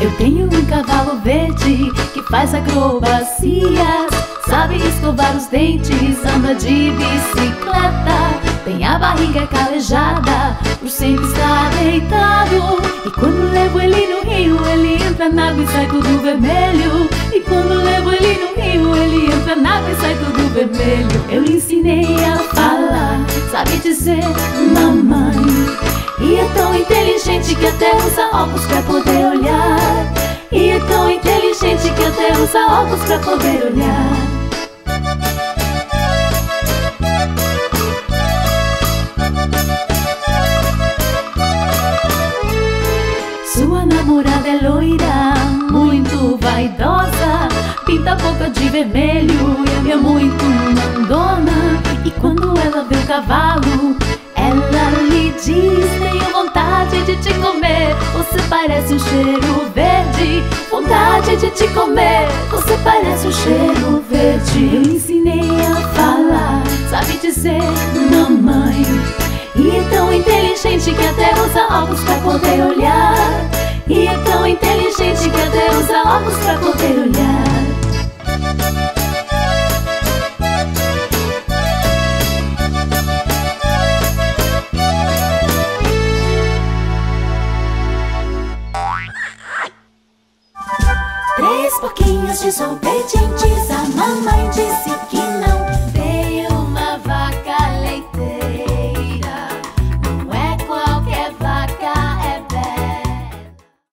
Eu tenho um cavalo verde que faz acrobacias Sabe escovar os dentes, anda de bicicleta. Tem a barriga calejada, por sempre está deitado. E quando levo ele no rio, ele entra na água e sai tudo vermelho. E quando levo ele no rio, dizer mamãe. E é tão inteligente que até usa óculos pra poder olhar. E é tão inteligente que até usa óculos pra poder olhar. Sua namorada é loira, muito vaidosa. Pinta a boca de vermelho e é muito mandona. E quando ela vê o cavalo, parece um cheiro verde. Vontade de te comer Você parece um cheiro verde. Eu ensinei a falar Sabe dizer mamãe? E é tão inteligente que até usa óculos pra poder olhar. E é tão inteligente que até usa óculos pra poder olhar Três pouquinhos desobedientes, a mamãe